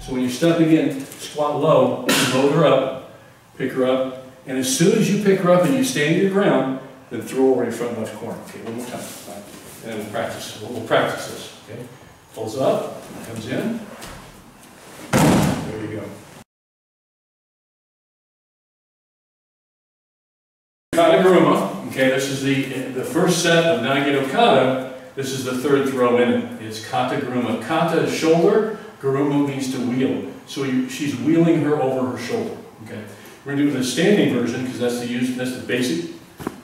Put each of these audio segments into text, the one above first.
So when you're stepping in, squat low, load her up, pick her up, and as soon as you pick her up and you stand your ground, then throw over your front left corner. Okay, one more time. Right. And we'll practice. We'll, we'll practice this. Okay. Pulls up, comes in. There you go. Kataguruma, okay, this is the, the first set of Nage no Kata. This is the third throw in it. It's Kataguruma. Kata is shoulder, Guruma means to wheel. So you, she's wheeling her over her shoulder, okay? We're gonna do the standing version because that's the use, that's the basic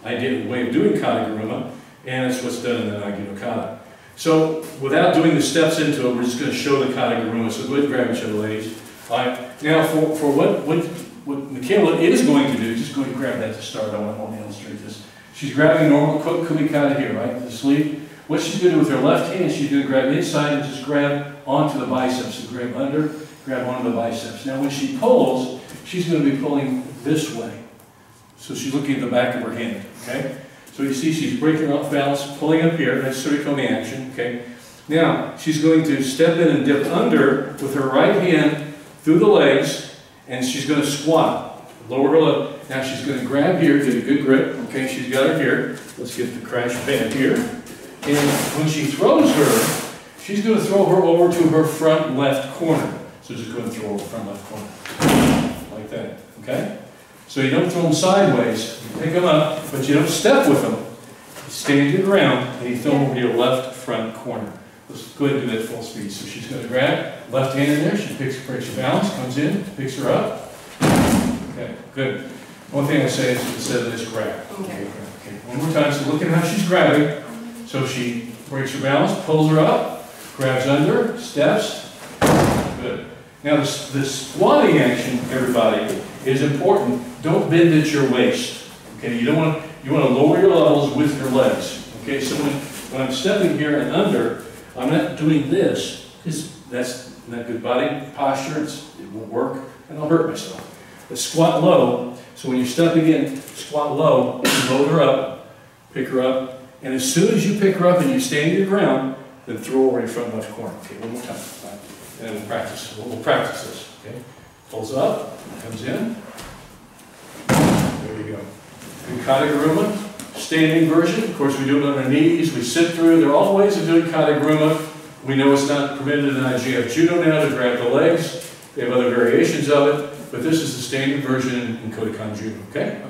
idea, way of doing Kataguruma, and that's what's done in the Nage no Kata. So without doing the steps into it, we're just gonna show the Kataguruma. So go ahead and grab each other, ladies. All right, now for, for what, what what Michaela is going to do, just go ahead and grab that to start. I want to illustrate this. She's grabbing normal kumikata here, right? The sleeve. What she's going to do with her left hand, she's going to grab inside and just grab onto the biceps. So grab under, grab onto the biceps. Now when she pulls, she's going to be pulling this way. So she's looking at the back of her hand, okay? So you see she's breaking off balance, pulling up here. That's tsurikomi action, okay? Now, she's going to step in and dip under with her right hand through the legs, and she's going to squat. Lower her lip. Now she's going to grab here, get a good grip. Okay, she's got her here. Let's get the crash band here. And when she throws her, she's going to throw her over to her front left corner. So just go and throw her front left corner. Like that. Okay? So you don't throw them sideways. You pick them up, but you don't step with them. You stand your ground and you throw them over your left front corner. Let's go ahead and do that full speed. So she's going to grab, left hand in there, she picks, breaks her balance, comes in, picks her up. Okay, good. One thing I say is instead of this, grab. Okay. okay. One more time. So look at how she's grabbing. So she breaks her balance, pulls her up, grabs under, steps. Good. Now this, this squatting action, everybody, is important. Don't bend at your waist. Okay, you don't want you want to lower your levels with your legs. Okay, so when, when I'm stepping here and under, I'm not doing this because that's not good body posture. It's, it won't work, and I'll hurt myself. But squat low. So when you're stepping in, squat low, load her up, pick her up, and as soon as you pick her up and you stand your ground, then throw over your front left corner. Okay, one more time. And we'll practice. We'll, practice this. Okay, pulls up, comes in. There you go. Kataguruma standing version. Of course, we do it on our knees, we sit through. There are all ways of doing kataguruma. We know it's not permitted in IJF judo now to grab the legs. They have other variations of it, but this is the standard version in Kodokan judo, okay?